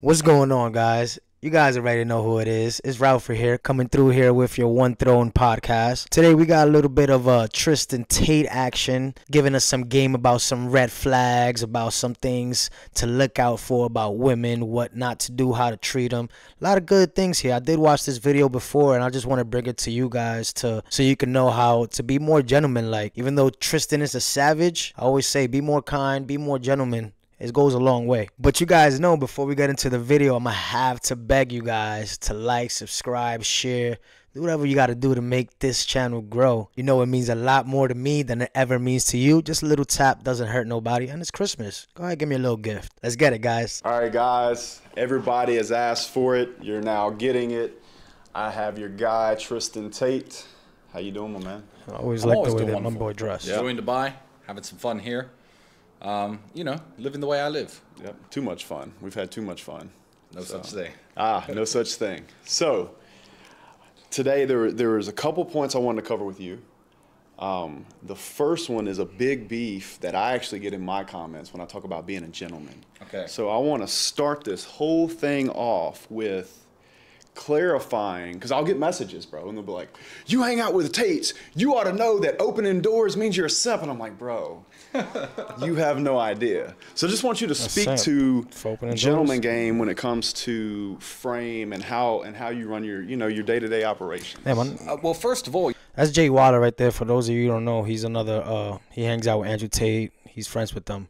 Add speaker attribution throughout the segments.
Speaker 1: What's going on, guys? You guys already know who it is. It's Ralph here, coming through here with your One Throne podcast. Today we got a little bit of a Tristan Tate action, giving us some game about some red flags, about some things to look out for about women, what not to do, how to treat them. A lot of good things here. I did watch this video before, and I just want to bring it to you guys to so you can know how to be more gentleman-like. Even though Tristan is a savage, I always say be more kind, be more gentleman it goes a long way. But you guys know before we get into the video, I'm gonna have to beg you guys to like, subscribe, share, do whatever you gotta do to make this channel grow. You know it means a lot more to me than it ever means to you. Just a little tap doesn't hurt nobody, and it's Christmas. Go ahead, give me a little gift. Let's get it, guys.
Speaker 2: All right, guys. Everybody has asked for it. You're now getting it. I have your guy Tristan Tate. How you doing, my man?
Speaker 1: I always
Speaker 3: I'm
Speaker 1: like
Speaker 3: always
Speaker 1: the way
Speaker 3: doing
Speaker 1: that my boy dressed.
Speaker 2: Yeah.
Speaker 3: Enjoying Dubai, having some fun here. Um, you know, living the way I live.
Speaker 2: Yep. Too much fun. We've had too much fun.
Speaker 3: No such thing.
Speaker 2: Ah, no such thing. So today there there was a couple points I wanted to cover with you. Um, the first one is a big beef that I actually get in my comments when I talk about being a gentleman.
Speaker 3: Okay.
Speaker 2: So I want to start this whole thing off with clarifying because I'll get messages, bro, and they'll be like, "You hang out with Tates, you ought to know that opening doors means you're a simp." And I'm like, "Bro, you have no idea." So I just want you to speak to gentleman
Speaker 1: doors.
Speaker 2: game when it comes to frame and how and how you run your you know your day to day operations.
Speaker 1: Yeah, man.
Speaker 3: Uh, well, first of all,
Speaker 1: That's Jay Waller right there. For those of you who don't know, he's another. Uh, he hangs out with Andrew Tate. He's friends with them.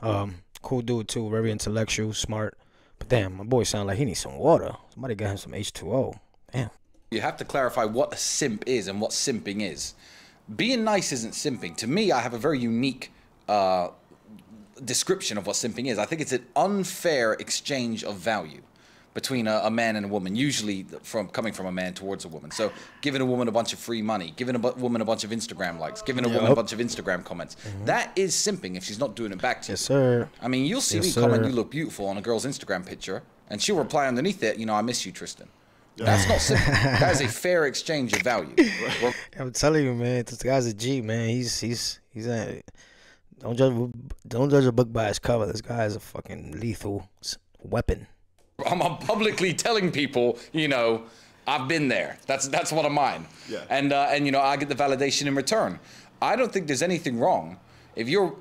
Speaker 1: Um, cool dude too. Very intellectual, smart. But damn, my boy sound like he needs some water. Somebody got him some H two O. Damn.
Speaker 3: you have to clarify what a simp is and what simping is. Being nice isn't simping. To me, I have a very unique uh, description of what simping is. I think it's an unfair exchange of value between a, a man and a woman, usually from coming from a man towards a woman. So, giving a woman a bunch of free money, giving a woman a bunch of Instagram likes, giving a woman a bunch of Instagram comments. That is simping if she's not doing it back to you.
Speaker 1: Yes, sir.
Speaker 3: I mean, you'll see
Speaker 1: Yes,
Speaker 3: me comment, you look beautiful on a girl's Instagram picture, and she'll reply underneath it, you know, I miss you, Tristan. That's not simple. that is a fair exchange of value. Well,
Speaker 1: I'm telling you, man. This guy's a G, man. He's he's he's a. Don't judge don't judge a book by its cover. This guy is a fucking lethal weapon.
Speaker 3: I'm I'm publicly telling people, you know, I've been there. That's that's one of mine.
Speaker 2: Yeah.
Speaker 3: And uh, and you know, I get the validation in return. I don't think there's anything wrong if you're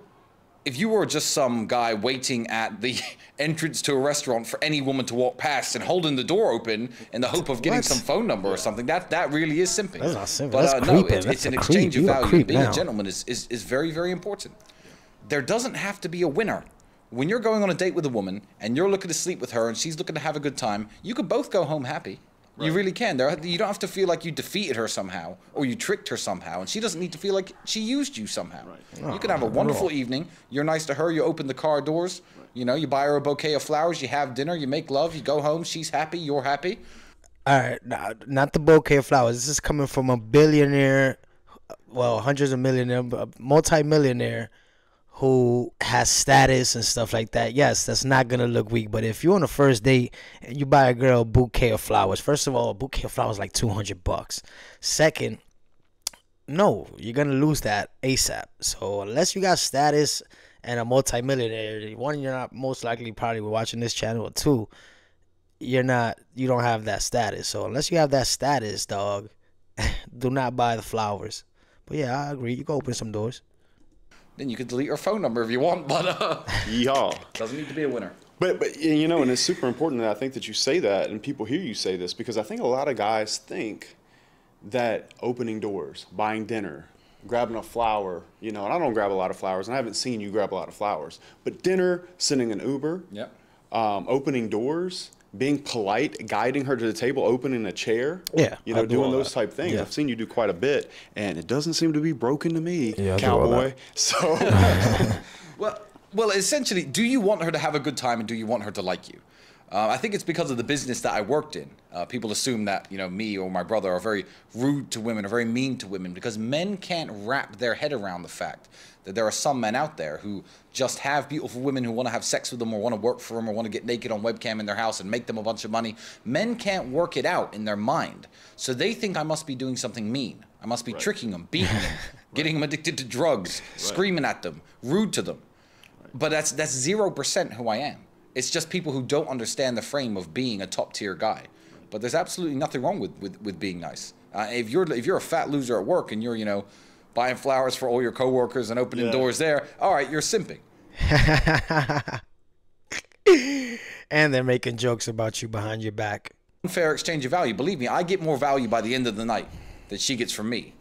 Speaker 3: if you were just some guy waiting at the entrance to a restaurant for any woman to walk past and holding the door open in the hope of getting
Speaker 1: What?
Speaker 3: some phone number or something, that that really is simping.
Speaker 1: That's not simping.
Speaker 3: But
Speaker 1: That's
Speaker 3: uh, no,
Speaker 1: creeping.
Speaker 3: it's,
Speaker 1: That's
Speaker 3: it's an
Speaker 1: a
Speaker 3: exchange
Speaker 1: creep.
Speaker 3: of
Speaker 1: You a
Speaker 3: value.
Speaker 1: creep
Speaker 3: Being
Speaker 1: now.
Speaker 3: a gentleman is, is is very very important there doesn't have to be a winner. When you're going on a date with a woman and you're looking to sleep with her and she's looking to have a good time, you could both go home happy. You really can. There, you don't have to feel like you defeated her somehow or you tricked her somehow, and she doesn't need to feel like she used you somehow. You can have a oh, wonderful evening. You're nice to her. You open the car doors. You know, you buy her a bouquet of flowers. You have dinner. You make love. You go home. She's happy. You're happy.
Speaker 1: All right, nah, not the bouquet of flowers. This is coming from a billionaire, well, hundreds of millionaire, multi-millionaire who has status and stuff like that. Yes, that's not gonna look weak. But if you're on a first date and you buy a girl a bouquet of flowers, first of all, a bouquet of flowers like two hundred bucks. Second, no, you're gonna lose that ASAP. So unless you got status and a multi-millionaire, one, you're not most likely probably watching this channel, or two, you're not you don't have that status. So unless you have that status, dog, do not buy the flowers. But yeah, I agree. You can open some doors.
Speaker 3: Then you could delete your phone number if you want, but uh,
Speaker 2: Yeehaw.
Speaker 3: doesn't need to be a winner.
Speaker 2: But but you know, and it's super important that I think that you say that and people hear you say this because I think a lot of guys think that opening doors, buying dinner, grabbing a flower, you know, and I don't grab a lot of flowers, and I haven't seen you grab a lot of flowers, but dinner, sending an Uber,
Speaker 3: Yep.
Speaker 2: um, opening doors, being polite, guiding her to the table, opening a chair,
Speaker 1: Yeah,
Speaker 2: you know,
Speaker 1: do
Speaker 2: doing those
Speaker 1: that.
Speaker 2: type things.
Speaker 1: Yeah.
Speaker 2: I've seen you do quite a bit, and it doesn't seem to be broken to me,
Speaker 1: Yeah, I do all
Speaker 2: cowboy. So.
Speaker 3: Well, well, essentially, do you want her to have a good time and do you want her to like you? Uh, I think it's because of the business that I worked in. Uh, people assume that you know me or my brother are very rude to women or very mean to women because men can't wrap their head around the fact that there are some men out there who just have beautiful women who want to have sex with them or want to work for them or want to get naked on webcam in their house and make them a bunch of money. Men can't work it out in their mind, so they think I must be doing something mean. I must be tricking them, beating them, getting them addicted to drugs, screaming at them, rude to them. But that's that's zero percent who I am. It's just people who don't understand the frame of being a top tier guy. But there's absolutely nothing wrong with with, with being nice. Uh, if you're if you're a fat loser at work and you're you know buying flowers for all your coworkers and opening
Speaker 2: Yeah.
Speaker 3: doors there, all right, you're simping.
Speaker 1: and they're making jokes about you behind your back.
Speaker 3: Unfair exchange of value. Believe me, I get more value by the end of the night than she gets from me,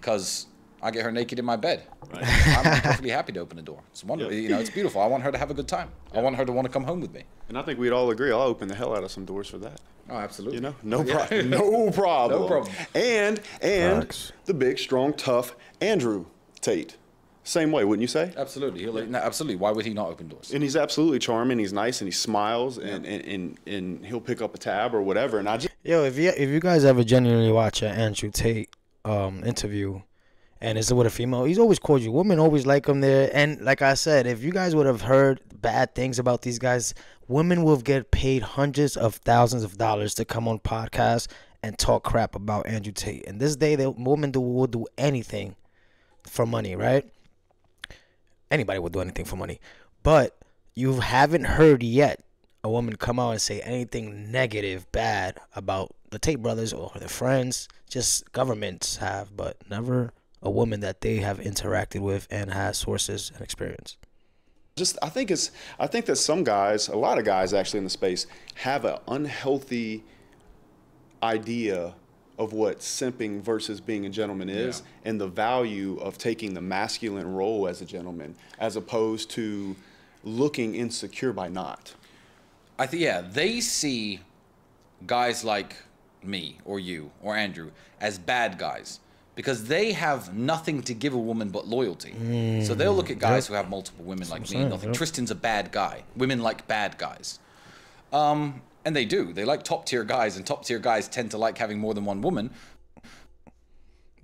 Speaker 3: because I get her naked in my bed. I'm perfectly happy to open the door. It's wonderful.
Speaker 2: Yeah.
Speaker 3: You know, it's beautiful. I want her to have a good time. I want her to want to come home with me.
Speaker 2: And I think we'd all agree. I'll open the hell out of some doors for that.
Speaker 3: Oh, absolutely.
Speaker 2: You know, no problem. No problem.
Speaker 3: No problem.
Speaker 2: And and
Speaker 1: Facts.
Speaker 2: the big, strong, tough Andrew Tate. Same way, wouldn't you say?
Speaker 3: Absolutely. He'll, no, absolutely. Why would he not open doors?
Speaker 2: And he's absolutely charming. He's nice and he smiles and, and, and, and he'll pick up a tab or whatever. And I just
Speaker 1: Yo, if you if you guys ever genuinely watch an Andrew Tate um interview, and it's with a female, he's always cordial. Women always like him there. And like I said, if you guys would have heard bad things about these guys, women will get paid hundreds of thousands of dollars to come on podcasts and talk crap about Andrew Tate. And this day, the women do, will do anything for money, right? Anybody will do anything for money, but you haven't heard yet a woman come out and say anything negative, bad about the Tate brothers or their friends. Just governments have, but never a woman that they have interacted with and has sources and experience.
Speaker 2: just I think it's I think that some guys, a lot of guys actually in the space, have an unhealthy idea of what simping versus being a gentleman is
Speaker 3: Yeah.
Speaker 2: and the value of taking the masculine role as a gentleman as opposed to looking insecure by not.
Speaker 3: I think yeah, they see guys like me or you or Andrew as bad guys because they have nothing to give a woman but loyalty. so they'll look at guys who have multiple women like me and they'll think Tristan's a bad guy. Women like bad guys. Um, and they do. They like top tier guys, and top tier guys tend to like having more than one woman.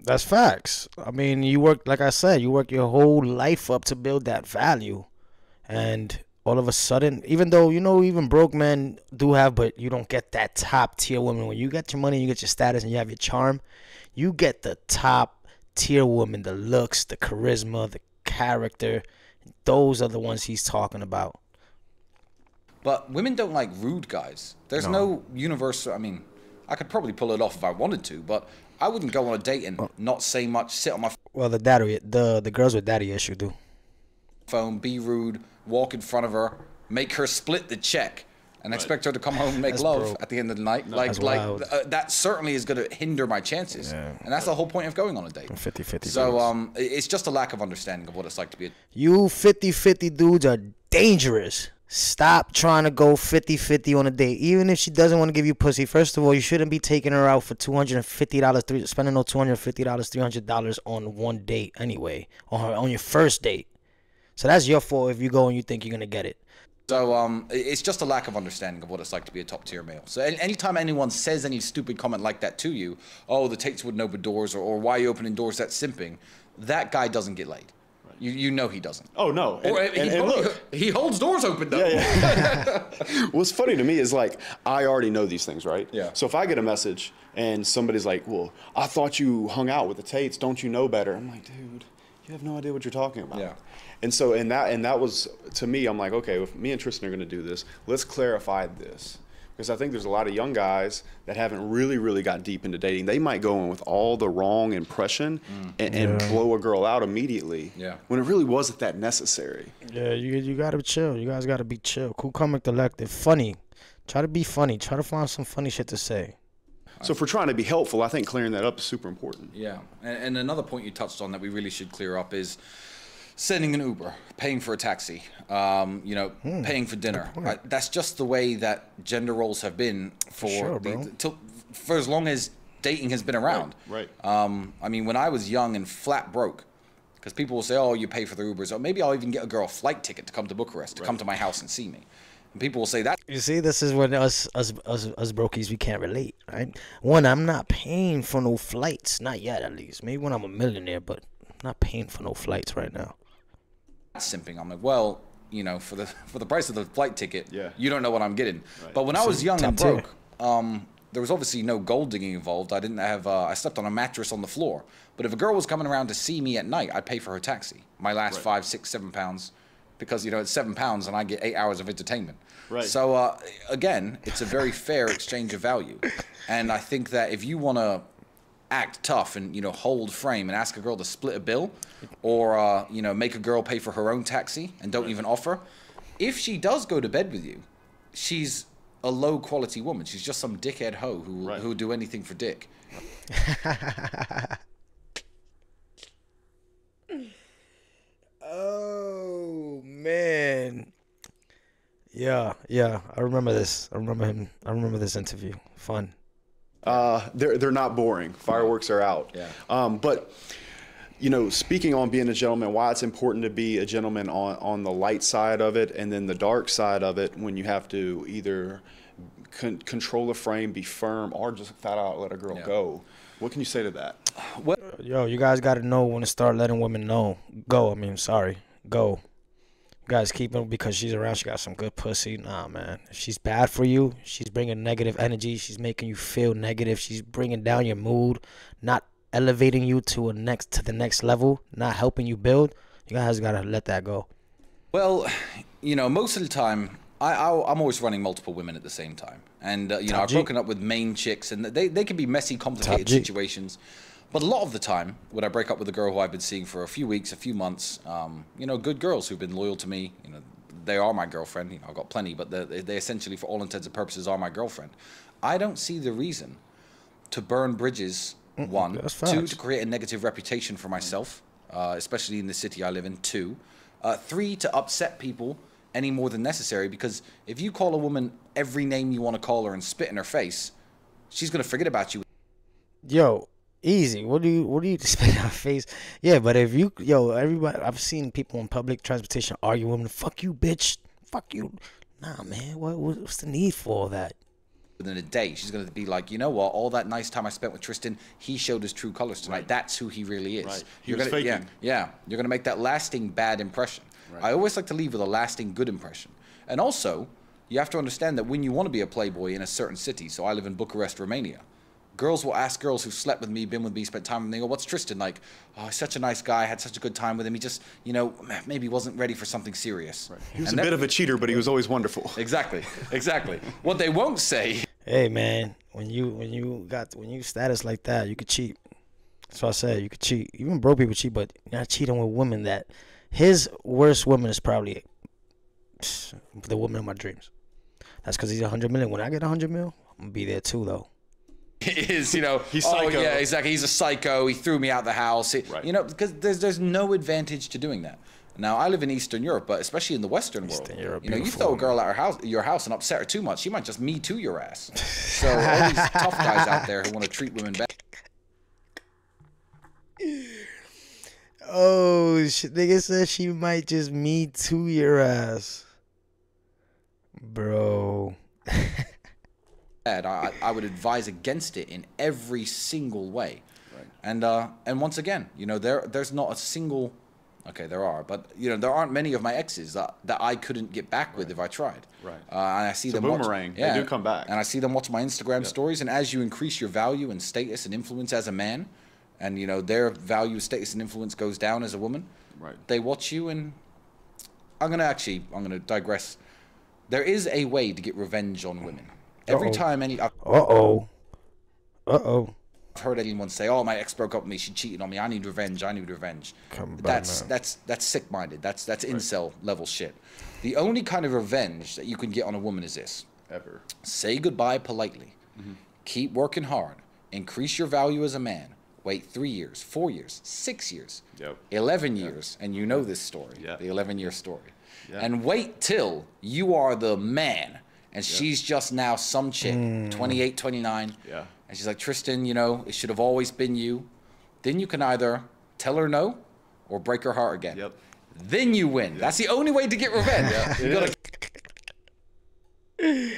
Speaker 1: That's facts. I mean, you work like I said, you work your whole life up to build that value, and all of a sudden, even though you know even broke men do have, but you don't get that top tier woman. When you get your money, you get your status, and you have your charm, you get the top tier woman, the looks, the charisma, the character. Those are the ones he's talking about.
Speaker 3: But women don't like rude guys. There's no, universal. I mean, I could probably pull it off if I wanted to, but I wouldn't go on a date and not say much, sit on my
Speaker 1: Well, the daddy, the the girls with daddy issue do.
Speaker 3: phone, be rude, walk in front of her, make her split the check, and expect her to come home and make
Speaker 1: That's
Speaker 3: love
Speaker 1: broke.
Speaker 3: at the end of the night. like, like uh, that certainly is going to hinder my chances, and that's the whole point of going on a date.
Speaker 1: 50-50
Speaker 3: So,
Speaker 1: dudes.
Speaker 3: um, it's just a lack of understanding of what it's like to be a
Speaker 1: You 50 50 dudes are dangerous. Stop trying to go 50 50 on a date. Even if she doesn't want to give you pussy, first of all, you shouldn't be taking her out for $250, three, spending no $250, $300 on one date anyway, on, her, on your first date. So that's your fault if you go and you think you're going to get it.
Speaker 3: So um, it's just a lack of understanding of what it's like to be a top tier male. So anytime anyone says any stupid comment like that to you, oh, the Tates wouldn't open doors, or, or why are you opening doors? That's simping. That guy doesn't get laid. You, you know he doesn't.
Speaker 2: Oh no. And,
Speaker 3: Or,
Speaker 2: and-
Speaker 3: he,
Speaker 2: and look,
Speaker 3: he holds doors open though. Yeah, yeah.
Speaker 2: What's funny to me is like I already know these things, right?
Speaker 3: Yeah.
Speaker 2: So if I get a message and somebody's like, "Well, I thought you hung out with the Tates. Don't you know better?" I'm like, "Dude, you have no idea what you're talking about."
Speaker 3: Yeah.
Speaker 2: And so and that and that was to me, I'm like, okay, if me and Tristan are going to do this, let's clarify this. Because I think there's a lot of young guys that haven't really, really got deep into dating. They might go in with all the wrong impression and, and blow a girl out immediately
Speaker 3: Mm. Yeah.
Speaker 2: when it really wasn't that necessary.
Speaker 1: Yeah, you you gotta chill. You guys gotta be chill. Cool, comic, collective, funny. Try to be funny. Try to find some funny shit to say.
Speaker 2: So if we're trying to be helpful, I think clearing that up is super important.
Speaker 3: Yeah, and, and another point you touched on that we really should clear up is sending an Uber, paying for a taxi, um, you know,
Speaker 1: Hmm.
Speaker 3: paying for dinner. Uh, that's just the way that gender roles have been for
Speaker 1: Sure,
Speaker 3: the,
Speaker 1: bro.
Speaker 3: till, for as long as dating has been around.
Speaker 2: right.
Speaker 3: Um, I mean, when I was young and flat broke, because people will say, "Oh, you pay for the Ubers," or maybe I'll even get a girl a flight ticket to come to Bucharest to come to my house and see me. And people will say that
Speaker 1: You see, this is when us us us us brokies we can't relate, right? One, I'm not paying for no flights, not yet at least. Maybe when I'm a millionaire, but I'm not paying for no flights right now.
Speaker 3: Simping. I'm like, well, you know, for the for the price of the flight ticket,
Speaker 2: Yeah.
Speaker 3: you don't know what I'm getting. But when I was young and broke, um, there was obviously no gold digging involved. I didn't have. Uh, I slept on a mattress on the floor. But if a girl was coming around to see me at night, I'd pay for her taxi. My last
Speaker 2: Right.
Speaker 3: five, six, seven pounds, because you know it's seven pounds and I get eight hours of entertainment.
Speaker 2: Right.
Speaker 3: So uh, again, it's a very fair exchange of value, and I think that if you want to act tough and you know hold frame and ask a girl to split a bill, or uh, you know make a girl pay for her own taxi and don't even offer, if she does go to bed with you, she's a low quality woman. She's just some dickhead hoe who
Speaker 2: Right.
Speaker 3: who will do anything for dick.
Speaker 1: Oh man. Yeah, yeah. I remember this. I remember him. I remember this interview. Fun.
Speaker 2: Uh, they're they're not boring. Fireworks are out.
Speaker 3: Yeah.
Speaker 2: Um, but you know, speaking on being a gentleman, why it's important to be a gentleman on on the light side of it, and then the dark side of it, when you have to either con- control a frame, be firm, or just flat out let a girl
Speaker 3: Yeah.
Speaker 2: go. What can you say to that? What?
Speaker 1: Yo, you guys got to know when to start letting women know. Go. I mean, sorry. Go. You guys keep her because she's around. She got some good pussy. Nah, man. If she's bad for you, she's bringing negative energy. She's making you feel negative. She's bringing down your mood, not elevating you to a next to the next level, not helping you build. You guys got to let that go.
Speaker 3: Well, you know, most of the time, I, I I'm always running multiple women at the same time, and uh, you know,
Speaker 1: Top
Speaker 3: I've broken up with main chicks, and they they can be messy, complicated
Speaker 1: G.
Speaker 3: situations. But a lot of the time, when I break up with a girl who I've been seeing for a few weeks, a few months, um, you know, good girls who've been loyal to me, you know, they are my girlfriend. You know, I've got plenty, but they they essentially, for all intents and purposes, are my girlfriend. I don't see the reason to burn bridges. One, two, to create a negative reputation for myself, uh, especially in the city I live in. Two, uh, three, to upset people any more than necessary. Because if you call a woman every name you want to call her and spit in her face, she's gonna forget about you.
Speaker 1: Yo, easy. What do you what do you spit in our face? Yeah, but if you yo, everybody I've seen people in public transportation argue with them, fuck you, bitch. Fuck you. Nah, man. What what's the need for all that?
Speaker 3: Within a day, she's gonna be like, you know what? All that nice time I spent with Tristan, he showed his true colors tonight. That's who he really is.
Speaker 2: Right. He
Speaker 3: You're
Speaker 2: was
Speaker 3: gonna, yeah,
Speaker 2: faking.
Speaker 3: yeah. You're gonna make that lasting bad impression. I always like to leave with a lasting good impression. And also, you have to understand that when you want to be a playboy in a certain city, so I live in Bucharest, Romania. Girls will ask girls who slept with me, been with me, spent time with me, go, what's Tristan like? Oh, he's such a nice guy, had such a good time with him. He just, you know, maybe wasn't ready for something serious.
Speaker 2: He was
Speaker 3: And
Speaker 2: a
Speaker 3: that-
Speaker 2: bit of a cheater, but he was always wonderful.
Speaker 3: Exactly, exactly. what they won't say
Speaker 1: Hey man, when you when you got when you status like that, you could cheat. That's what I said. You could cheat. Even broke people cheat, but not cheating with women that his worst woman is probably the woman of my dreams. That's because he's a hundred million. When I get a hundred mil, I'm gonna be there too though.
Speaker 3: is, you know,
Speaker 2: He's
Speaker 3: oh
Speaker 2: psycho.
Speaker 3: yeah, exactly. He's a psycho. He threw me out the house. He-
Speaker 2: Right.
Speaker 3: You know, because there's there's no advantage to doing that. Now I live in Eastern Europe, but especially in the Western
Speaker 1: Eastern
Speaker 3: world,
Speaker 1: Europe,
Speaker 3: you know, you throw a girl at her house, your house, and upset her too much, she might just me too your ass. So all these tough guys out there who want to treat women bad.
Speaker 1: Oh shit! Nigga said she might just me to your ass, bro.
Speaker 3: I, I would advise against it in every single way. And uh, and once again, you know, there there's not a single, okay, there are, but you know, there aren't many of my exes that, that I couldn't get back with if I tried.
Speaker 2: Right.
Speaker 3: Uh, and I see
Speaker 2: It's a
Speaker 3: them watch-
Speaker 2: boomerang. They do come back.
Speaker 3: And I see them watch my Instagram stories, and as you increase your value and status and influence as a man, and you know their value, status, and influence goes down as a woman,
Speaker 2: Right.
Speaker 3: they watch you, and I'm gonna actually, I'm gonna digress. There is a way to get revenge on women. Every
Speaker 1: Uh-oh.
Speaker 3: time any,
Speaker 1: Uh oh. Uh oh.
Speaker 3: I've heard anyone say, "Oh, my ex broke up with me. She cheated on me. I need revenge. I need revenge."
Speaker 1: Come back
Speaker 3: that's
Speaker 1: now.
Speaker 3: that's that's sick-minded. That's that's incel level shit. The only kind of revenge that you can get on a woman is this:
Speaker 2: Ever.
Speaker 3: say goodbye politely, keep working hard, increase your value as a man. Wait three years, four years, six years,
Speaker 2: Yep.
Speaker 3: eleven years, and you know this story,
Speaker 2: Yeah.
Speaker 3: the eleven-year story.
Speaker 2: Yeah.
Speaker 3: And wait till you are the man, and she's just now some chick, mm. 28, 29.
Speaker 2: Yeah.
Speaker 3: And she's like, Tristan, you know, it should have always been you. Then you can either tell her no or break her heart again.
Speaker 2: Yep.
Speaker 3: Then you win. That's the only way to get revenge. You gotta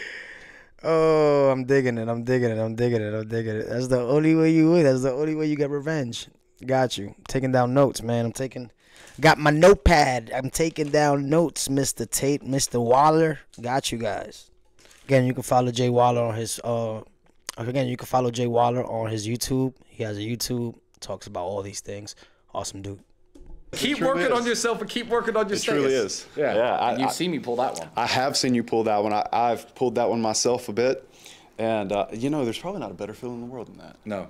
Speaker 1: Oh, I'm digging it. I'm digging it. I'm digging it. I'm digging it. That's the only way you win. That's the only way you get revenge. Got you. taking down notes, man. I'm taking. Got my notepad. I'm taking down notes, Mr. Tate, Mr. Waller. Got you guys. Again, you can follow Jay Waller on his. Uh, again, you can follow Jay Waller on his YouTube. He has a YouTube. Talks about all these things. Awesome dude.
Speaker 3: Keep working
Speaker 2: is.
Speaker 3: on yourself and keep working on your
Speaker 2: It
Speaker 3: status.
Speaker 2: truly is.
Speaker 3: Yeah,
Speaker 2: Yeah, I-
Speaker 3: and you've
Speaker 2: I-
Speaker 3: seen me pull that one.
Speaker 2: I have seen you pull that one. I, I've pulled that one myself a bit, and uh, you know, there's probably not a better feeling in the world than that.
Speaker 3: No.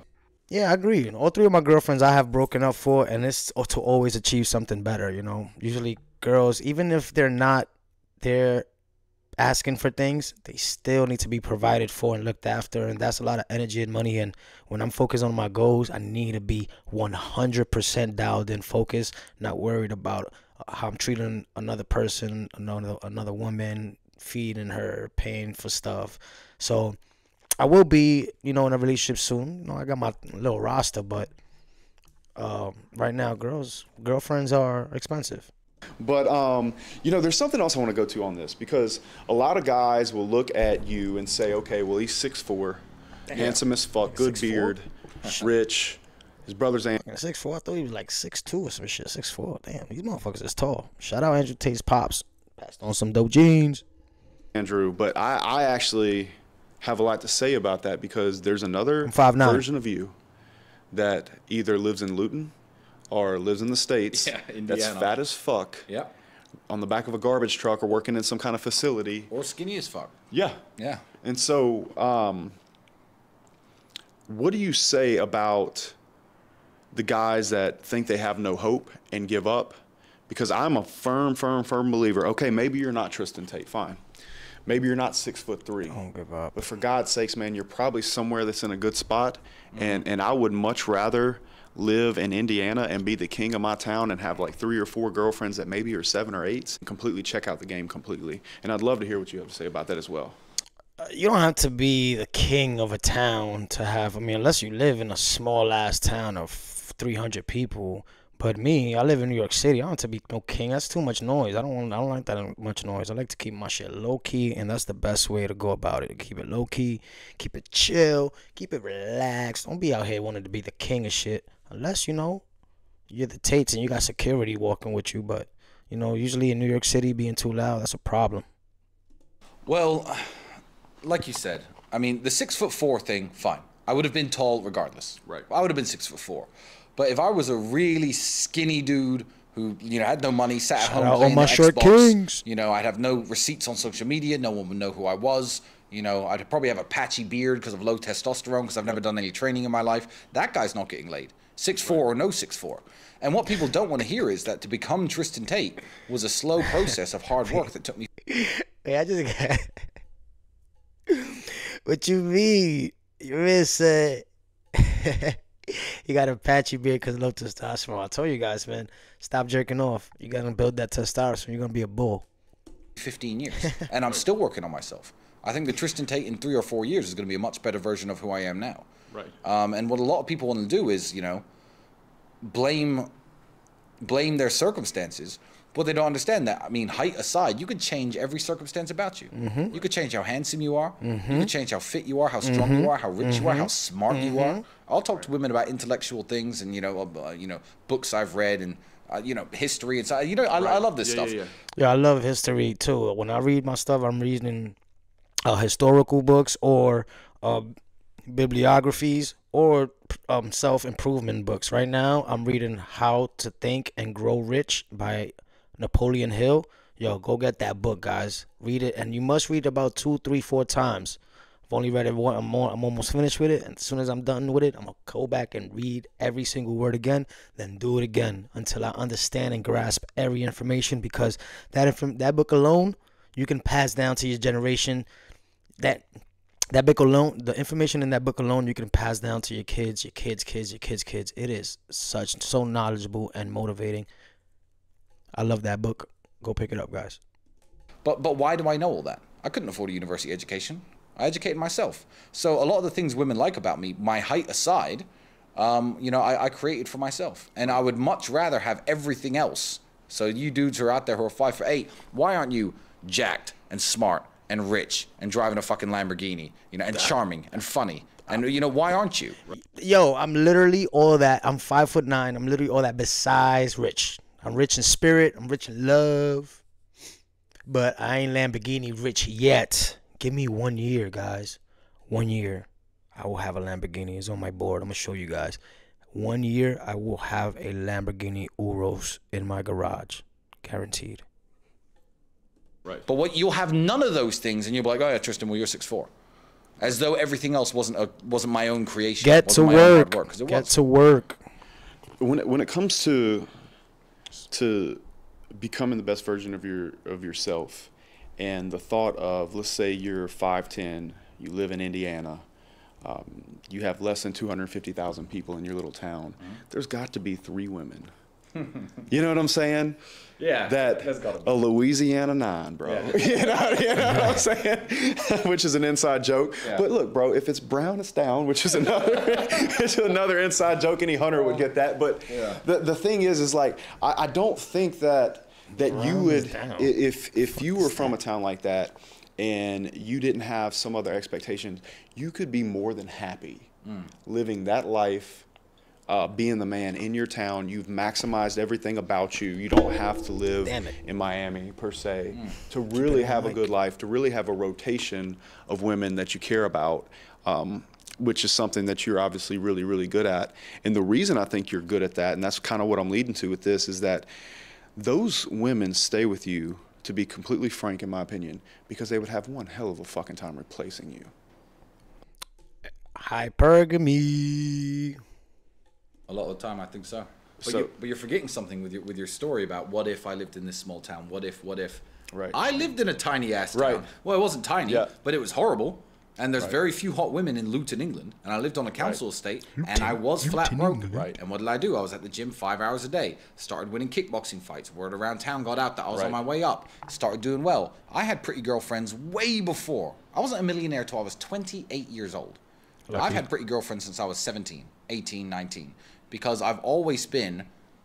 Speaker 1: Yeah, I agree. All three of my girlfriends I have broken up for, and it's to always achieve something better. You know, usually girls, even if they're not there asking for things, they still need to be provided for and looked after, and that's a lot of energy and money. And when I'm focused on my goals, I need to be 100% dialed in, focused, not worried about uh, how I'm treating another person, another another woman, feeding her, paying for stuff. So. I will be, you know, in a relationship soon. You know, I got my little roster, but um, right now, girls, girlfriends are expensive.
Speaker 2: But um, you know, there's something else I want to go to on this because a lot of guys will look at you and say, "Okay, well, he's 6'4", handsome as fuck, good
Speaker 1: 6'4"?
Speaker 2: beard, rich. His brother's
Speaker 1: Yeah, Six four. I thought he was like six two or some shit. Six four. Damn, these motherfuckers is tall. Shout out Andrew Tate's pops. Passed on some dope jeans.
Speaker 2: Andrew, but I, I actually have a lot to say about that because there's another
Speaker 1: 5'9".
Speaker 2: version of you that either lives in Luton or lives in the States
Speaker 3: Yeah,
Speaker 2: that's fat as fuck
Speaker 3: Yep.
Speaker 2: on the back of a garbage truck or working in some kind of facility.
Speaker 3: Or skinny as fuck.
Speaker 2: Yeah.
Speaker 3: Yeah.
Speaker 2: And so, um, what do you say about the guys that think they have no hope and give up? Because I'm a firm, firm, firm believer. Okay, maybe you're not Tristan Tate. Fine. Maybe you're not six foot three.
Speaker 1: Don't give up.
Speaker 2: But for God's sakes, man, you're probably somewhere that's in a good spot. And and I would much rather live in Indiana and be the king of my town and have like three or four girlfriends that maybe are seven or eights and completely check out the game completely. And I'd love to hear what you have to say about that as well.
Speaker 1: Uh, you don't have to be the king of a town to have. I mean, unless you live in a small ass town of 300 people. But me, I live in New York City. I don't have to be no king. That's too much noise. I don't want. I don't like that much noise. I like to keep my shit low key, and that's the best way to go about it. Keep it low key, keep it chill, keep it relaxed. Don't be out here wanting to be the king of shit. Unless you know you're the Tates and you got security walking with you. But you know, usually in New York City, being too loud, that's a problem.
Speaker 3: Well, like you said, I mean, the six foot four thing, fine. I would have been tall regardless.
Speaker 2: Right.
Speaker 3: I would have been six foot four. But if I was a really skinny dude who, you know, had no money, sat at
Speaker 1: Shout
Speaker 3: home playing
Speaker 1: my
Speaker 3: the Xbox,
Speaker 1: kings.
Speaker 3: you know, I'd have no receipts on social media. No one would know who I was. You know, I'd probably have a patchy beard because of low testosterone because I've never done any training in my life. That guy's not getting laid. Six four or no six four. And what people don't want to hear is that to become Tristan Tate was a slow process of hard work that took me
Speaker 1: Hey, I just got. what you mean? You said you got a patchy beard because low testosterone. I told you guys, man, stop jerking off. You gotta build that testosterone. You're gonna be a bull.
Speaker 3: 15 years, and I'm still working on myself. I think the Tristan Tate in three or four years is going to be a much better version of who I am now.
Speaker 2: Right.
Speaker 3: Um, and what a lot of people want to do is, you know, blame blame their circumstances, but they don't understand that. I mean, height aside, you could change every circumstance about you. You could change how handsome you are. You could change how fit you are, how strong you are, how rich you are, how smart you are. I'll talk to women about intellectual things and you know, uh, you know, books I've read and uh, you know, history and so. You know, I, I love this
Speaker 2: Yeah,
Speaker 3: stuff.
Speaker 2: yeah, yeah.
Speaker 1: Yeah, I love history too. When I read my stuff, I'm reading uh, historical books or uh, bibliographies or um, self improvement books. Right now, I'm reading How to Think and Grow Rich by Napoleon Hill. Yo, go get that book, guys. Read it, and you must read about two, three, four times. I've only read it one. I'm, more, I'm almost finished with it, and as soon as I'm done with it, I'm gonna go back and read every single word again, then do it again until I understand and grasp every information. Because that that book alone, you can pass down to your generation. That that book alone, the information in that book alone, you can pass down to your kids, your kids, kids, your kids, kids. It is such so knowledgeable and motivating. I love that book. Go pick it up, guys.
Speaker 3: But but why do I know all that? I couldn't afford a university education. I educated myself. So a lot of the things women like about me, my height aside, um, you know, I, I created for myself. And I would much rather have everything else. So you dudes who are out there who are five for eight, why aren't you jacked and smart and rich and driving a fucking Lamborghini, you know, and charming and funny? And you know, why aren't you?
Speaker 1: Yo, I'm literally all that. I'm five foot nine. I'm literally all that besides rich. I'm rich in spirit. I'm rich in love. But I ain't Lamborghini rich yet. Give me one year, guys. One year. I will have a Lamborghini. It's on my board. I'm gonna show you guys. one year I will have a Lamborghini Urus in my garage, guaranteed.
Speaker 2: Right.
Speaker 3: But what you'll have none of those things, and you'll be like, "Oh yeah, Tristan, well you're six four, as though everything else wasn't a, wasn't my own creation.
Speaker 1: Get to
Speaker 3: wasn't my own hard
Speaker 1: work.
Speaker 3: 'cause it
Speaker 1: Get
Speaker 3: was.
Speaker 1: to work.
Speaker 2: when it, when it comes to to becoming the best version of your of yourself and the thought of let's say you're 5'10 you live in indiana um, you have less than 250000 people in your little town there's got to be three women you know what i'm saying
Speaker 3: Yeah,
Speaker 2: that
Speaker 3: there's gotta
Speaker 2: a louisiana nine bro you, know, you know what i'm saying which is an inside joke
Speaker 3: Yeah.
Speaker 2: but look bro if it's brown it's down which is another which is another inside joke any hunter would get that but
Speaker 3: Yeah.
Speaker 2: the, the thing is is like I, I don't think that that you would
Speaker 1: is down.
Speaker 2: i- if if you were from a town like that and you didn't have some other expectations you could be more than happy
Speaker 1: Mm.
Speaker 2: living that life uh, being the man in your town you've maximized everything about you you don't have to live in miami per se
Speaker 1: Mm.
Speaker 2: to really have a good life to really have a rotation of women that you care about um, which is something that you're obviously really really good at and the reason i think you're good at that and that's kind of what i'm leading to with this is that those women stay with you to be completely frank in my opinion because they would have one hell of a fucking time replacing you
Speaker 1: Hypergamy.
Speaker 3: A lot of the time, I think so. But,
Speaker 2: So-
Speaker 3: you, but you're forgetting something with your with your story about what if I lived in this small town? What if? What if?
Speaker 2: Right.
Speaker 3: I lived in a tiny ass town.
Speaker 2: Right.
Speaker 3: Well, it wasn't tiny,
Speaker 2: Yeah.
Speaker 3: but it was horrible. And there's
Speaker 2: Right.
Speaker 3: very few hot women in Luton, England. And I lived on a council estate, and I was flat broke.
Speaker 2: Right.
Speaker 3: And what did I do? I was at the gym five hours a day. Started winning kickboxing fights. Word around town got out that I was on my way up. Started doing well. I had pretty girlfriends way before. I wasn't a millionaire till I was 28 years old. I've had pretty girlfriends since I was 17, 18, 19, because I've always been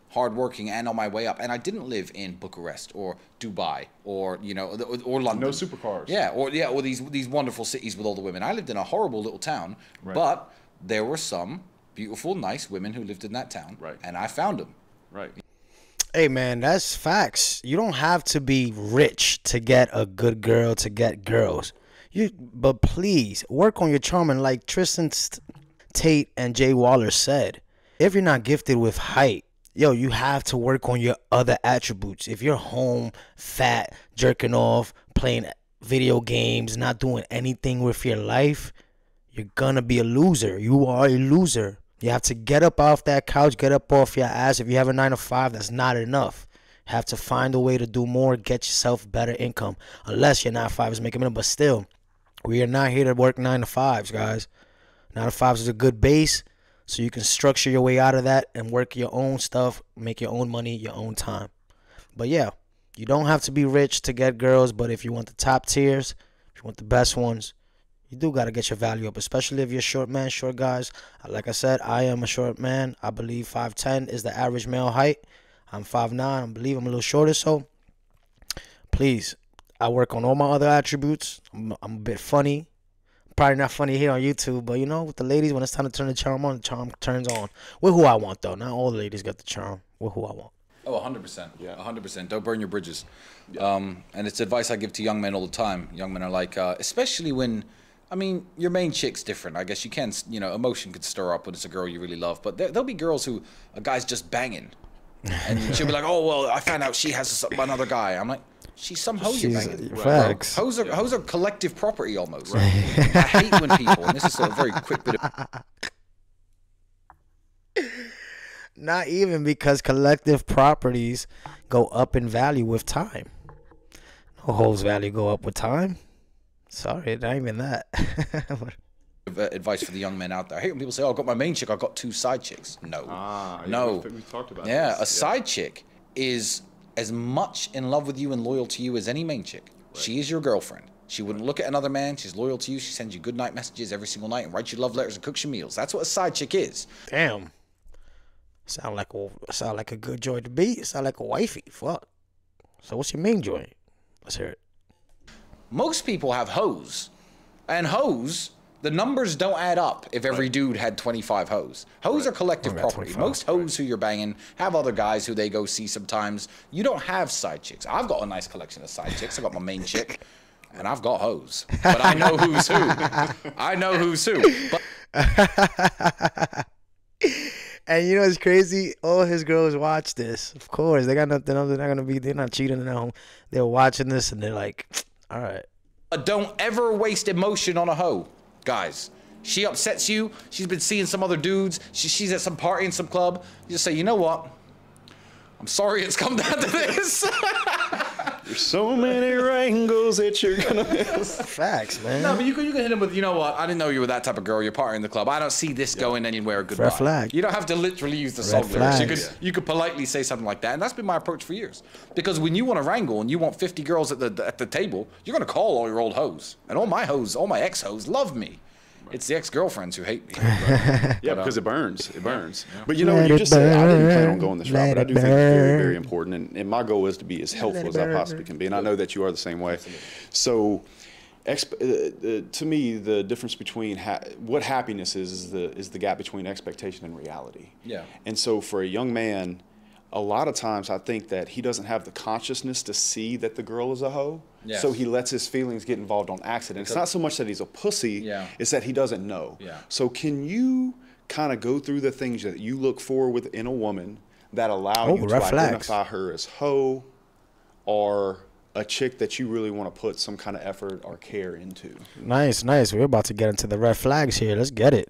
Speaker 3: hardworking and on my way up. And I didn't live in Bucharest or Dubai or you know or, or London.
Speaker 2: No supercars.
Speaker 3: Yeah, or yeah, or these these wonderful cities with all the women. I lived in a horrible little town,
Speaker 2: Right.
Speaker 3: but there were some beautiful, nice women who lived in that town,
Speaker 2: Right.
Speaker 3: and I found them.
Speaker 2: right
Speaker 1: Hey man, that's facts. You don't have to be rich to get a good girl to get girls. You but please work on your charm and like Tristan Tate and Jay Waller said, if you're not gifted with height, yo, you have to work on your other attributes. If you're home, fat, jerking off, playing video games, not doing anything with your life, you're gonna be a loser. You are a loser. You have to get up off that couch, get up off your ass. If you have a nine to five, that's not enough. You have to find a way to do more, get yourself better income. Unless your nine to five is making money, but still, we are not here to work nine to fives, guys. Nine to fives is a good base, so you can structure your way out of that and work your own stuff, make your own money, your own time. But yeah, you don't have to be rich to get girls, but if you want the top tiers, if you want the best ones, you do got to get your value up, especially if you're short man, short guys. Uh, Like I said, I am a short man. I believe 5'10 is the average male height. I'm 5'9. I believe I'm a little shorter, so please, I work on all my other attributes. I'm, I'm a bit funny. Probably not funny here on YouTube, but you know, with the ladies, when it's time to turn the charm on, the charm turns on. With who I want, though. Not all the ladies got the charm. With who I want.
Speaker 3: Oh, 100%.
Speaker 2: Yeah.
Speaker 3: 100%. Don't burn your bridges. Um, and it's advice I give to young men all the time. Young men are like, uh, especially when, I mean, your main chick's different. I guess you can, you know, emotion could stir up when it's a girl you really love. But there, there'll be girls who a guy's just banging. And she'll be like, oh, well, I found out she has another guy. I'm like, she's some hoe you're
Speaker 1: She's-
Speaker 3: banging.
Speaker 1: facts.
Speaker 3: Hoes are, hoes are collective property almost. Right. I hate when people, and this is a very quick bit of
Speaker 1: Not even because collective properties go up in value with time. No hoes value go up with time. Sorry, not even that.
Speaker 3: advice for the young men out there. I hate when people say, "Oh, I got my main chick. I got two side chicks." No,
Speaker 2: Ah,
Speaker 3: no.
Speaker 2: we- we talked about
Speaker 3: Yeah,
Speaker 2: this,
Speaker 3: a
Speaker 2: yeah.
Speaker 3: side chick is as much in love with you and loyal to you as any main chick. She is your girlfriend. She wouldn't look at another man. She's loyal to you. She sends you good night messages every single night and writes you love letters and cooks you meals. That's what a side chick is.
Speaker 1: Damn. Sound like a sound like a good joy to be. Sound like a wifey. Fuck. So what's your main joy? Let's hear it.
Speaker 3: Most people have hoes, and hoes. The numbers don't add up if every dude had 25 hoes. Hoes are collective property. Most hoes who you're banging have other guys who they go see sometimes. You don't have side chicks. I've got a nice collection of side chicks. I got my main chick, and I've got hoes. But I know who's who. I know who's who. But
Speaker 1: And you know it's crazy? All his girls watch this. Of course, they got nothing else. They're not gonna be. They're not cheating at home. They're watching this and they're like, "All right."
Speaker 3: Don't ever waste emotion on a hoe, guys. She upsets you. She's been seeing some other dudes. She, she's at some party in some club. You just say, you know what? I'm sorry it's come down to this.
Speaker 2: There's so many wrangles that you're gonna miss.
Speaker 1: Facts, man.
Speaker 3: no, but you can, you can hit him with, you know what? I didn't know you were that type of girl. You're partying in the club. I don't see this going anywhere. Goodbye.
Speaker 1: flag.
Speaker 3: You don't have to literally use the song lyrics. You could,
Speaker 1: flags.
Speaker 3: you could politely say something like that. And that's been my approach for years. Because when you want to wrangle and you want 50 girls at the, at the table, you're going to call all your old hoes. And all my hoes, all my ex hoes love me. It's the ex girlfriends who hate me.
Speaker 2: Yeah,
Speaker 3: But, uh,
Speaker 2: because it burns. It burns. But you know,
Speaker 1: Let
Speaker 2: you
Speaker 1: it
Speaker 2: just said, I didn't plan on going this
Speaker 1: Let
Speaker 2: route, but I
Speaker 1: it
Speaker 2: do think it's very, very important. And, and my goal is to be as helpful
Speaker 1: it
Speaker 2: as I possibly can be. And I know that you are the same way. So, exp- uh, uh, to me, the difference between ha- what happiness is is the is the gap between expectation and reality.
Speaker 3: Yeah.
Speaker 2: And so, for a young man, a lot of times I think that he doesn't have the consciousness to see that the girl is a hoe.
Speaker 3: Yes.
Speaker 2: So he lets his feelings get involved on accident. It's not so much that he's a pussy.
Speaker 3: Yeah.
Speaker 2: It's that he doesn't know.
Speaker 3: Yeah.
Speaker 2: So can you kind of go through the things that you look for within a woman that allow
Speaker 1: Oh,
Speaker 2: you to
Speaker 1: red flags.
Speaker 2: identify her as hoe or a chick that you really want to put some kind of effort or care into?
Speaker 1: Nice, nice. We're about to get into the red flags here. Let's get it.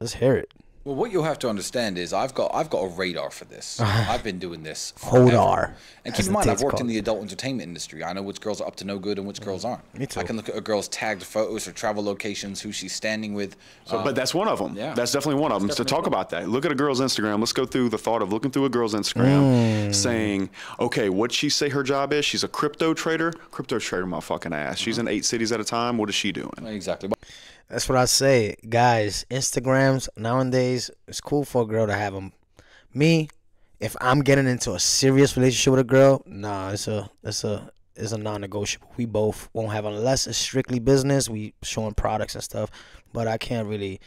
Speaker 1: Let's hear it.
Speaker 3: Well, what you'll have to understand is I've got I've got a radar for this. I've been doing this.
Speaker 1: Hodar.
Speaker 3: And keep in mind, I've worked
Speaker 1: call
Speaker 3: in the adult entertainment industry. I know which girls are up to no good and which mm-hmm. girls aren't.
Speaker 1: Me too.
Speaker 3: I can look at a girl's tagged photos or travel locations, who she's standing with.
Speaker 2: So,
Speaker 3: Uh,
Speaker 2: but um, that's one of them.
Speaker 3: yeah.
Speaker 2: That's definitely one of them. So
Speaker 3: definitely
Speaker 2: talk about that. Look at a girl's Instagram. Let's go through the thought of looking through a girl's Instagram, mm. saying, okay, what she say her job is? She's a crypto trader. Crypto trader, my fucking ass. She's mm-hmm. in eight cities at a time. What is she doing?
Speaker 3: exactly.
Speaker 1: That's what I say, guys. Instagrams nowadays, it's cool for a girl to have them. Me, if I'm getting into a serious relationship with a girl, nah, it's a, it's a, it's a non-negotiable. We both won't have unless it's strictly business. We showing products and stuff, but I can't really,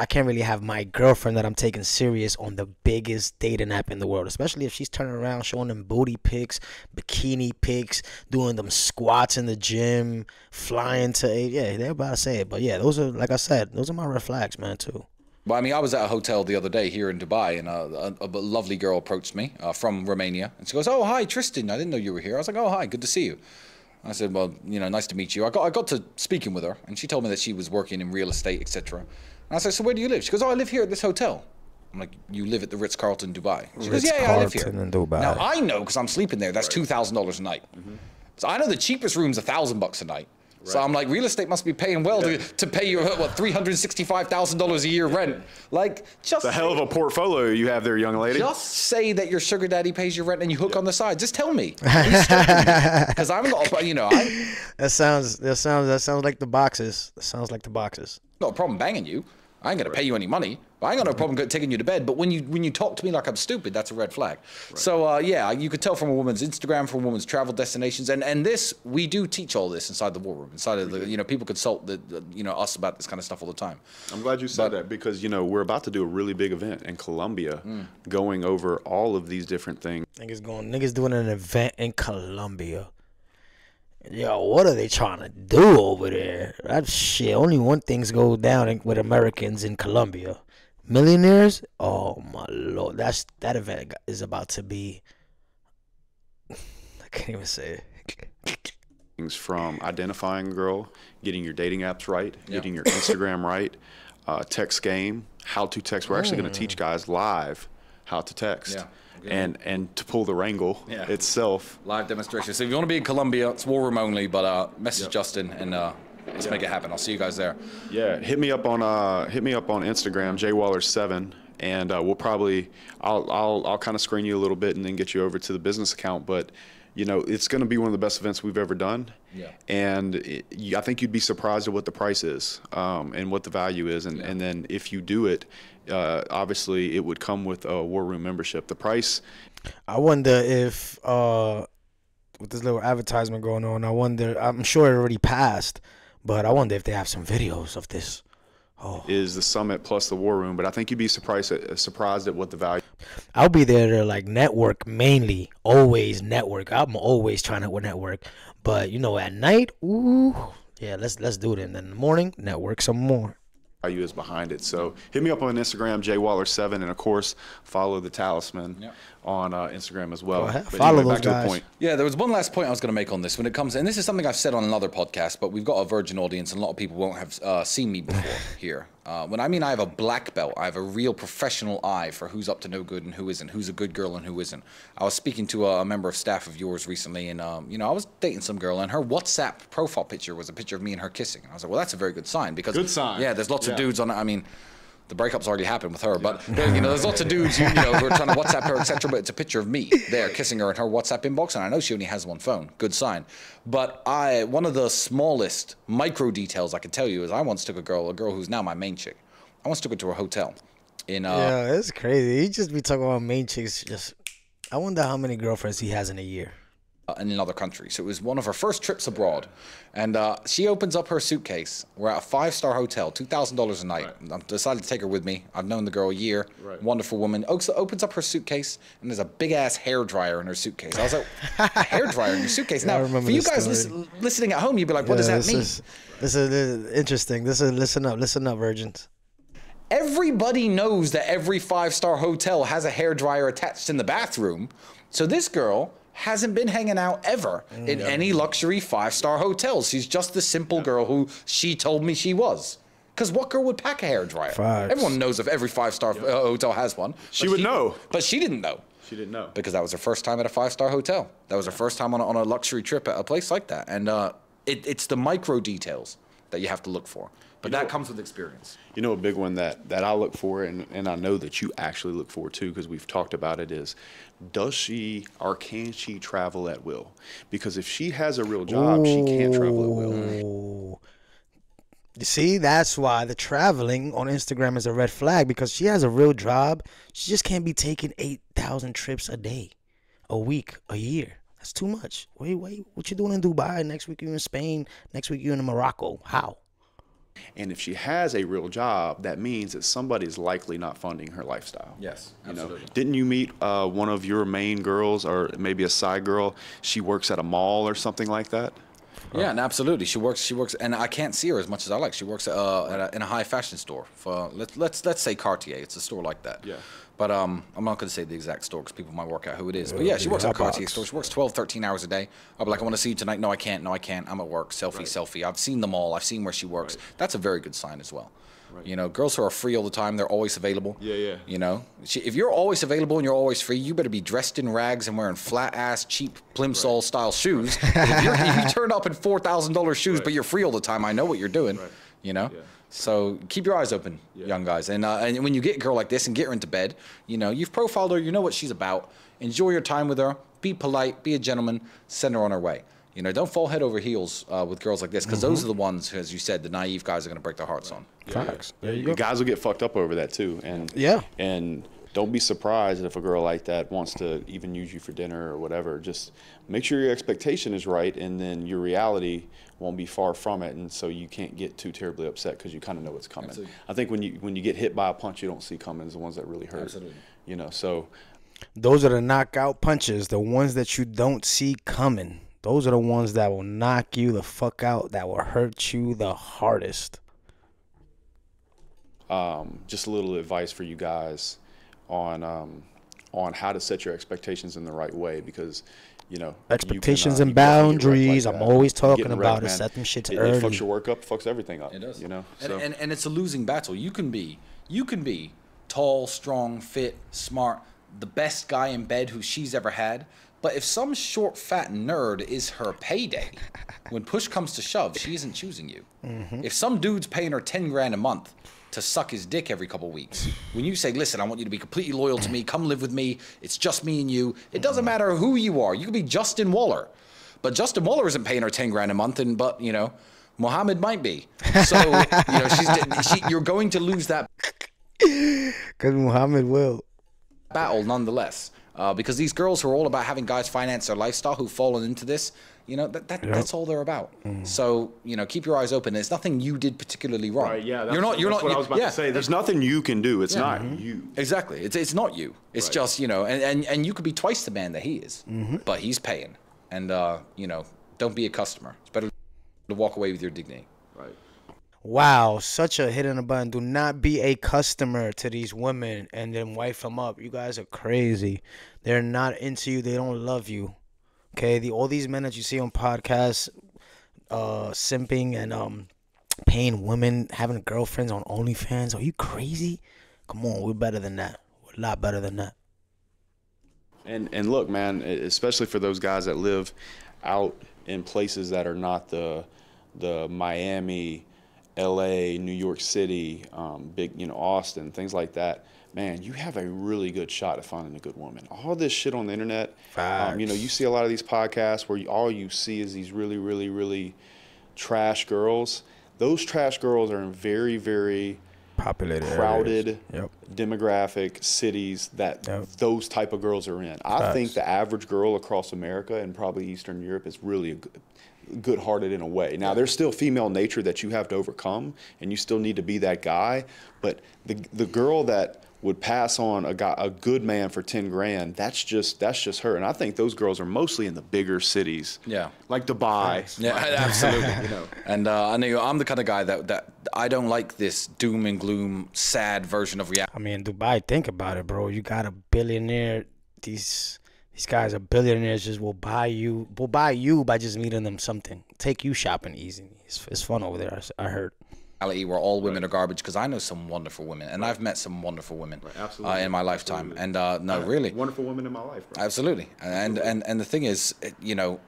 Speaker 1: I can't really have my girlfriend that I'm taking serious on the biggest dating app in the world, especially if she's turning around showing them booty pics, bikini pics, doing them squats in the gym, flying to a yeah, they're about to say it, but yeah, those are like I said, those are my red flags, man, too.
Speaker 3: Well, I mean, I was at a hotel the other day here in Dubai, and uh, a, a lovely girl approached me uh, from Romania, and she goes, "Oh, hi, Tristan. I didn't know you were here." I was like, "Oh, hi. Good to see you." I said, "Well, you know, nice to meet you." I got I got to speaking with her, and she told me that she was working in real estate, etc. And I said, "So where do you live?" She goes, "Oh, I live here at this hotel." I'm like, "You live at the Ritz Carlton Dubai?" She goes, "Yeah, yeah, I live here."
Speaker 1: In Dubai.
Speaker 3: Now I know because I'm sleeping there. That's two thousand dollars a night. Mm-hmm. So I know the cheapest room's a thousand bucks a night. So I'm like, real estate must be paying well to, to pay you what three hundred sixty-five thousand dollars a year rent. Like, just
Speaker 2: The hell of a portfolio you have there, young lady.
Speaker 3: just say that your sugar daddy pays your rent and you hook on the side. Just tell me, because I'm not, you know, I
Speaker 1: That sounds that sounds that sounds like the boxes. That sounds like the boxes.
Speaker 3: got a problem banging you. I ain't gonna pay you any money. I ain't got no problem taking you to bed. But when you when you talk to me like I'm stupid, that's a red flag. So uh, yeah, you could tell from a woman's Instagram, from a woman's travel destinations, and and this we do teach all this inside the war room. Inside of the you know people consult the, the you know us about this kind of stuff all the time.
Speaker 2: I'm glad you said that because you know we're about to do a really big event in Colombia, going over all of these different things.
Speaker 1: Niggas going niggas doing an event in Colombia. Yo, what are they trying to do over there? That shit. Only one thing's go down in, with Americans in Colombia. Millionaires? Oh my lord. That's that event is about to be I can't even say it.
Speaker 2: things from identifying a girl, getting your dating apps right, getting your Instagram right, uh, text game, how to text. We're actually going to teach guys live how to text,
Speaker 3: Yeah. Okay.
Speaker 2: and and to pull the wrangle
Speaker 3: Yeah.
Speaker 2: itself.
Speaker 3: Live demonstration. So if you want to be in Colombia, it's war room only. But uh, message Justin and uh, let's make it happen. I'll see you guys there.
Speaker 2: Yeah, hit me up on uh, hit me up on Instagram, jwaller7, and uh, we'll probably I'll I'll I'll kind of screen you a little bit and then get you over to the business account. But you know, it's going to be one of the best events we've ever done.
Speaker 3: Yeah.
Speaker 2: And it, I think you'd be surprised at what the price is um, and what the value is, and and then if you do it, uh, obviously it would come with a war room membership. The price
Speaker 1: I wonder if uh with this little advertisement going on, I wonder I'm sure it already passed, but I wonder if they have some videos of this.
Speaker 2: is the summit plus the war room, but I think you'd be surprised at, surprised at what the value.
Speaker 1: I'll be there to like network mainly, always network. I'm always trying to network, but you know, at night, ooh, yeah, let's let's do it. And then in the morning, network some more.
Speaker 2: Value is behind it. So hit me up on Instagram, jwaller7, and of course follow the Talisman
Speaker 3: Yep.
Speaker 2: on uh, Instagram as well.
Speaker 1: Go ahead. Follow
Speaker 2: anyway,
Speaker 1: those
Speaker 2: back to
Speaker 1: guys.
Speaker 2: the point.
Speaker 3: Yeah, there was one last point I was going to make on this when it comes, and this is something I've said on another podcast, but we've got a virgin audience, and a lot of people won't have uh, seen me before here. Uh, when I mean I have a black belt, I have a real professional eye for who's up to no good and who isn't, who's a good girl and who isn't. I was speaking to a, member of staff of yours recently, and um, you know I was dating some girl, and her WhatsApp profile picture was a picture of me and her kissing. And I was like, well, that's a very good sign because
Speaker 2: Good sign.
Speaker 3: Yeah, there's lots of dudes on. it. I mean. The breakup's already happened with her, but you know, there's lots of dudes you, know who are trying to WhatsApp her, etc. But it's a picture of me there kissing her in her WhatsApp inbox, and I know she only has one phone. Good sign. But I, one of the smallest micro details I can tell you is I once took a girl, a girl who's now my main chick. I once took her to a hotel in uh,
Speaker 1: Yeah, it's crazy. He just be talking about main chicks. Just, I wonder how many girlfriends he has in a year.
Speaker 3: In another country. So it was one of her first trips abroad. And uh, she opens up her suitcase. We're at a five star hotel, $2,000 a night.
Speaker 2: Right.
Speaker 3: I've decided to take her with me. I've known the girl a year.
Speaker 2: Right.
Speaker 3: Wonderful woman. Opes- opens up her suitcase, and there's a big ass hair dryer in her suitcase. I was like, a hair dryer in your suitcase? Now,
Speaker 1: remember
Speaker 3: for you guys
Speaker 1: story.
Speaker 3: listen, listening at home, you'd be like, what does that
Speaker 1: this
Speaker 3: mean?
Speaker 1: Is, this, is, this is interesting. This is listen up, listen up, virgins.
Speaker 3: Everybody knows that every five star hotel has a hair dryer attached in the bathroom. So this girl hasn't been hanging out ever in any luxury five star hotels. She's just the simple girl who she told me she was. Because what girl would pack a hair dryer?
Speaker 1: Facts.
Speaker 3: Everyone knows if every five star hotel has one.
Speaker 2: She would know.
Speaker 3: But she didn't know
Speaker 2: She didn't know.
Speaker 3: because that was her first time at a five star hotel. That was her first time on a, on a luxury trip at a place like that. And uh, it, it's the micro details that you have to look for. But that comes with experience.
Speaker 2: You know, a big one that, that I look for, and, and I know that you actually look for too, because we've talked about it, is does she or can she travel at will? Because if she has a real job, she can't travel at will.
Speaker 1: You see, that's why the traveling on Instagram is a red flag because she has a real job. She just can't be taking 8,000 trips a day, a week, a year. That's too much. Wait, wait. What you doing in Dubai? Next week you're in Spain. Next week you're in Morocco. How?
Speaker 2: And if she has a real job, that means that somebody's likely not funding her lifestyle.
Speaker 3: Yes,
Speaker 2: You know,
Speaker 3: absolutely.
Speaker 2: didn't you meet uh, one of your main girls, or maybe a side girl? She works at a mall or something like that.
Speaker 3: Yeah, and absolutely. She works. She works, and I can't see her as much as I like. She works uh, at a, in a high fashion store for let's let's let's say Cartier. It's a store like that.
Speaker 2: Yeah.
Speaker 3: But um, I'm not going to say the exact store because people might work out who it is. But yeah, she works at a Cartier store. She works 12, 13 hours a day. I'll be like, I want to see you tonight. No, I can't. No, I can't. I'm at work. Selfie, selfie. I've seen them all. I've seen where she works. That's a very good sign as well. You know, girls who are free all the time, they're always available.
Speaker 2: Yeah, yeah.
Speaker 3: You know, She- if you're always available and you're always free, you better be dressed in rags and wearing flat ass, cheap plimsoll style shoes. if, you're, if you turn up in four thousand dollars shoes, but you're free all the time, I know what you're doing. You know.
Speaker 2: Yeah.
Speaker 3: So keep your eyes open, young guys, and uh, and when you get a girl like this and get her into bed, you know you've profiled her, you know what she's about. Enjoy your time with her. Be polite. Be a gentleman. Send her on her way. You know, don't fall head over heels uh, with girls like this because those are the ones, as you said, the naive guys are going to break their hearts on.
Speaker 1: Facts. There you
Speaker 2: You
Speaker 1: go.
Speaker 2: guys will get fucked up over that too, and
Speaker 1: Yeah.
Speaker 2: and don't be surprised if a girl like that wants to even use you for dinner or whatever. Just make sure your expectation is right, and then your reality won't be far from it, and so you can't get too terribly upset because you kind of know what's coming.
Speaker 3: Absolutely.
Speaker 2: I think when you when you get hit by a punch you don't see coming is the ones that really hurt.
Speaker 3: Absolutely.
Speaker 2: You know, so
Speaker 1: Those are the knockout punches, the ones that you don't see coming. Those are the ones that will knock you the fuck out, that will hurt you the hardest.
Speaker 2: um, just a little advice for you guys on um, on how to set your expectations in the right way because you know you can,
Speaker 1: Expectations
Speaker 2: uh,
Speaker 1: and
Speaker 2: you can definitely get wrecked
Speaker 1: boundaries,
Speaker 2: like
Speaker 1: I'm always talking
Speaker 2: getting
Speaker 1: about it,
Speaker 2: man,
Speaker 1: set them shits
Speaker 2: it,
Speaker 1: early.
Speaker 2: It fucks your work up, fucks everything up.
Speaker 3: It does.
Speaker 2: You know,
Speaker 3: and,
Speaker 2: so
Speaker 3: and, and it's a losing battle. You can be, you can be tall, strong, fit, smart, the best guy in bed who she's ever had. But if some short, fat nerd is her payday, when push comes to shove, she isn't choosing you.
Speaker 1: Mm-hmm.
Speaker 3: If some dude's paying her ten grand a month to suck his dick every couple weeks, when you say, "Listen, I want you to be completely loyal to me. Come live with me. It's just me and you. It doesn't matter who you are. You could be Justin Waller, but Justin Waller isn't paying her ten grand a month, and but you know." Mohammed might be. So, you know, she's, she, you're going to lose that
Speaker 1: Because Muhammad will.
Speaker 3: battle nonetheless. Uh, because these girls who are all about having guys finance their lifestyle who've fallen into this, you know, that, that that's all they're about. So, you know, keep your eyes open. There's nothing you did particularly wrong.
Speaker 2: Right, yeah, that's,
Speaker 3: you're not. You're
Speaker 2: that's
Speaker 3: not.
Speaker 2: what I was about
Speaker 3: yeah,
Speaker 2: to say. There's nothing you can do. It's not
Speaker 1: Mm-hmm.
Speaker 2: you.
Speaker 3: Exactly. It's it's not you. It's
Speaker 2: Right.
Speaker 3: just you know, and, and and you could be twice the man that he is,
Speaker 1: Mm-hmm.
Speaker 3: but he's paying, and uh, you know, don't be a customer. It's better to walk away with your dignity.
Speaker 1: Wow, such a hit on the button. Do not be a customer to these women and then wife them up. You guys are crazy. They're not into you. They don't love you. Okay, the all these men that you see on podcasts, uh, simping and um, paying women, having girlfriends on OnlyFans. Are you crazy? Come on, we're better than that. We're a lot better than that.
Speaker 2: And and look, man, especially for those guys that live out in places that are not the the Miami, L.A., New York City, um, big you know Austin, things like that. Man, you have a really good shot at finding a good woman. All this shit on the internet, um, you know, you see a lot of these podcasts where you, all you see is these really, really, really trash girls. Those trash girls are in very, very
Speaker 1: Populated,
Speaker 2: crowded
Speaker 1: Yep.
Speaker 2: demographic cities that
Speaker 1: Yep.
Speaker 2: those type of girls are in. I think the average girl across America and probably Eastern Europe is really a good, good-hearted in a way. Now there's still female nature that you have to overcome, and you still need to be that guy. But the the girl that would pass on a guy, a good man for ten grand, that's just that's just her. And I think those girls are mostly in the bigger cities,
Speaker 3: Yeah.
Speaker 2: like Dubai.
Speaker 3: Yeah, absolutely. you know, and uh, I know I'm the kind of guy that that I don't like this doom and gloom, sad version of reality.
Speaker 1: I mean, Dubai. Think about it, bro. You got a billionaire. These these guys are billionaires. Just will buy you. Will buy you by just meeting them something. Take you shopping easy. It's, it's fun over there. I heard.
Speaker 3: where all women are garbage because I know some wonderful women and I've met some wonderful women uh,
Speaker 2: absolutely,
Speaker 3: in my lifetime.
Speaker 2: absolutely.
Speaker 3: And uh, no, really,
Speaker 2: Wonderful women in my life, bro.
Speaker 3: absolutely. And and and the thing is, you know,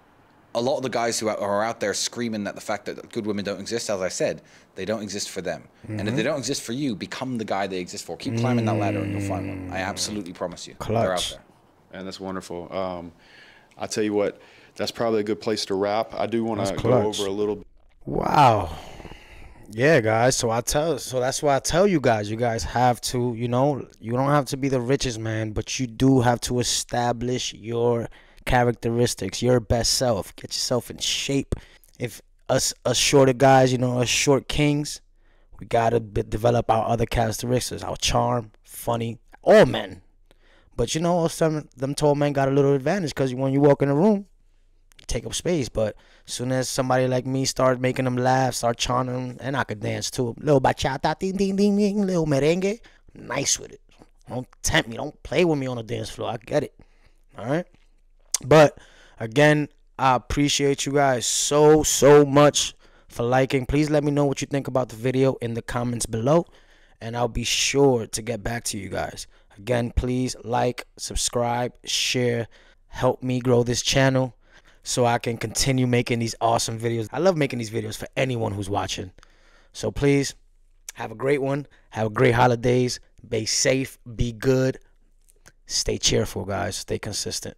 Speaker 3: a lot of the guys who are out there screaming at the fact that good women don't exist, as I said, they don't exist for them. And
Speaker 1: Mm-hmm.
Speaker 3: if they don't exist for you, become the guy they exist for. Keep climbing that ladder and you'll find one. I absolutely promise you. They're out there.
Speaker 2: And that's wonderful. Um, I tell you what, that's probably a good place to wrap. I do want to
Speaker 1: That's
Speaker 2: go over a little bit.
Speaker 1: Wow. Yeah, guys. So I tell so that's why I tell you guys, you guys have to, you know, you don't have to be the richest man, but you do have to establish your characteristics, your best self. Get yourself in shape. If us us shorter guys, you know, us short kings, we gotta be, develop our other characteristics, our charm, funny, all men. But you know, some them tall men got a little advantage because when you walk in a room, you take up space. But as soon as somebody like me start making them laugh, start charming them, and I could dance too. Little bachata, ding ding ding ding, little merengue, nice with it. Don't tempt me. Don't play with me on the dance floor. I get it. All right. But again, I appreciate you guys so so much for liking. Please let me know what you think about the video in the comments below, and I'll be sure to get back to you guys. Again, please like, subscribe, share, help me grow this channel so I can continue making these awesome videos. I love making these videos for anyone who's watching. So please have a great one. Have a great holidays. Be safe, be good. Stay cheerful, guys. Stay consistent.